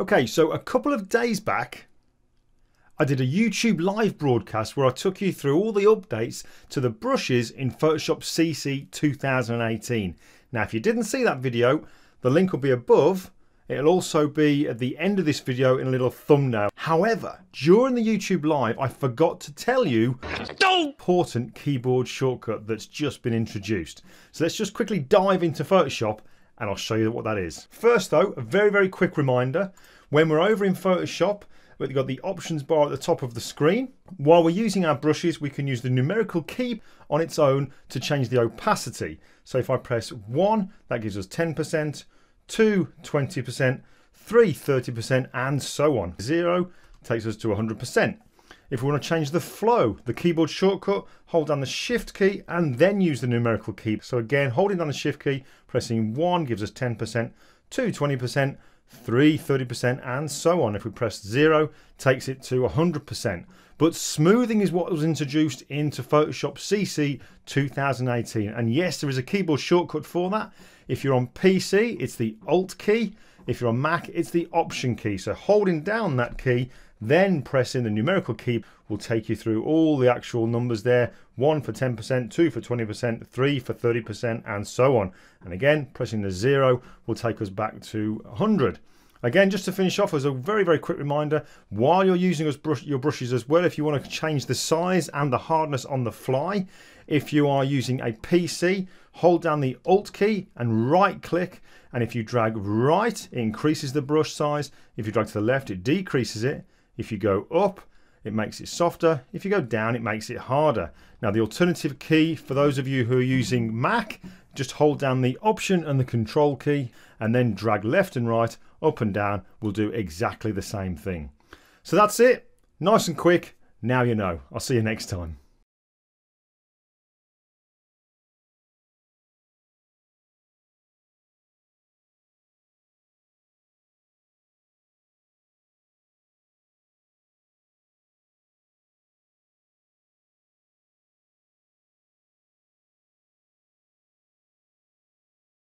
Okay, so a couple of days back, I did a YouTube live broadcast where I took you through all the updates to the brushes in Photoshop CC 2018. Now, if you didn't see that video, the link will be above. It'll also be at the end of this video in a little thumbnail. However, during the YouTube live, I forgot to tell you an important keyboard shortcut that's just been introduced. So let's just quickly dive into Photoshop and I'll show you what that is. First though, a very, very quick reminder. When we're over in Photoshop, we've got the options bar at the top of the screen. While we're using our brushes, we can use the numerical key on its own to change the opacity. So if I press 1, that gives us 10%, 2, 20%, 3, 30%, and so on. 0 takes us to 100%. If we want to change the flow, the keyboard shortcut, hold down the shift key and then use the numerical key. So again, holding down the shift key, pressing 1 gives us 10%, 2 20%, 3 30% and so on. If we press 0, takes it to 100%. But smoothing is what was introduced into Photoshop CC 2018. And yes, there is a keyboard shortcut for that. If you're on PC, it's the Alt key. If you're on Mac, it's the Option key. So holding down that key then pressing the numerical key will take you through all the actual numbers there. One for 10%, two for 20%, three for 30%, and so on. And again, pressing the zero will take us back to 100. Again, just to finish off as a very, very quick reminder, while you're using your brushes as well, if you want to change the size and the hardness on the fly, if you are using a PC, hold down the Alt key and right click. And if you drag right, it increases the brush size. If you drag to the left, it decreases it. If you go up, it makes it softer. If you go down, it makes it harder. Now the alternative key for those of you who are using Mac, just hold down the option and the control key and then drag left and right, up and down will do exactly the same thing. So that's it. Nice and quick. Now you know. I'll see you next time.